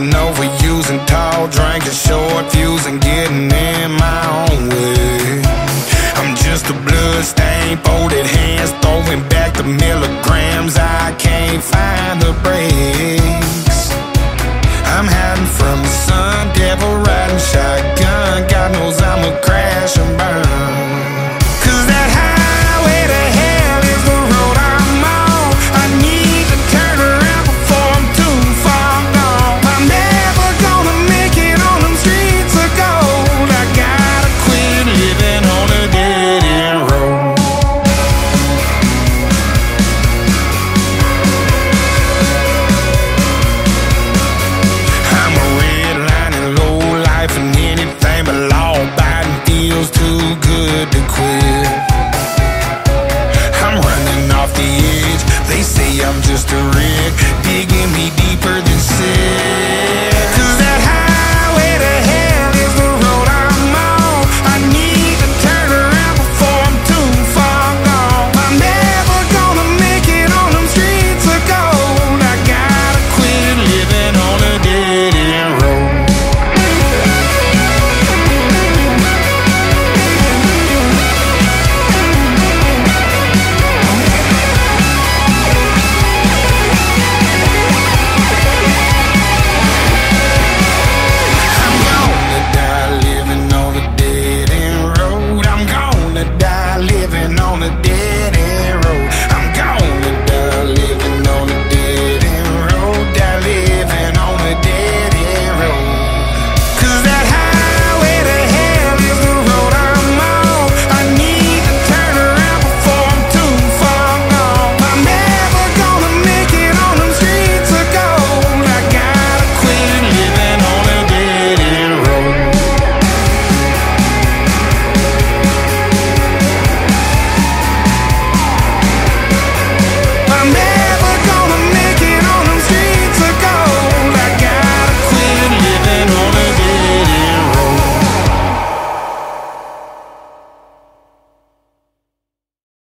Drinking, overusing, tall drinking, short fuse and getting in my own way. I'm just a bloodstain, folded hands, throwing back the milligrams. I can't find the brakes. I'm hiding from the sun, devil riding shotgun.